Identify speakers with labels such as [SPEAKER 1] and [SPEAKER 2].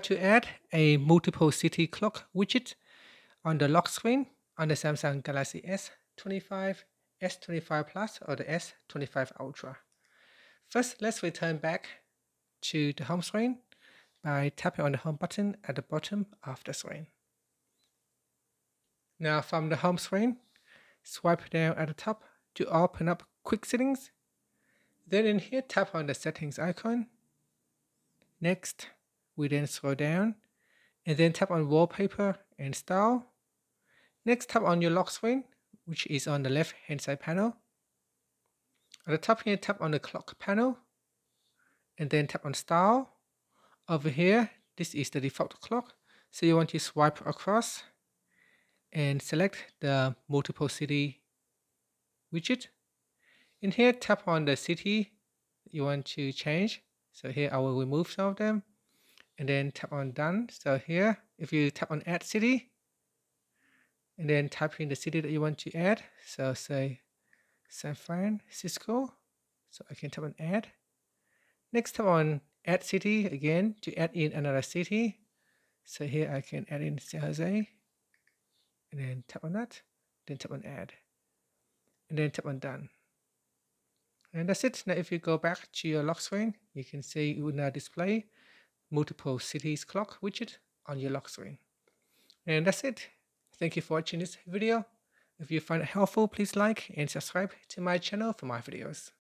[SPEAKER 1] to add a multiple city clock widget on the lock screen on the Samsung Galaxy S25, S25 Plus or the S25 Ultra. First, let's return back to the home screen by tapping on the home button at the bottom of the screen. Now from the home screen, swipe down at the top to open up quick settings. Then in here, tap on the settings icon. Next, we then scroll down and then tap on wallpaper and style. Next, tap on your lock screen, which is on the left hand side panel. At the top here, tap on the clock panel and then tap on style. Over here, this is the default clock. So you want to swipe across and select the multiple city widget. In here, tap on the city you want to change. So here I will remove some of them and then tap on done. So here, if you tap on add city and then type in the city that you want to add. So say San Francisco. So I can tap on add. Next tap on add city again to add in another city. So here I can add in San Jose and then tap on that, then tap on add and then tap on done. And that's it. Now if you go back to your lock screen, you can see it will now display multiple cities clock widget on your lock screen. And that's it. Thank you for watching this video. If you find it helpful, please like and subscribe to my channel for more videos.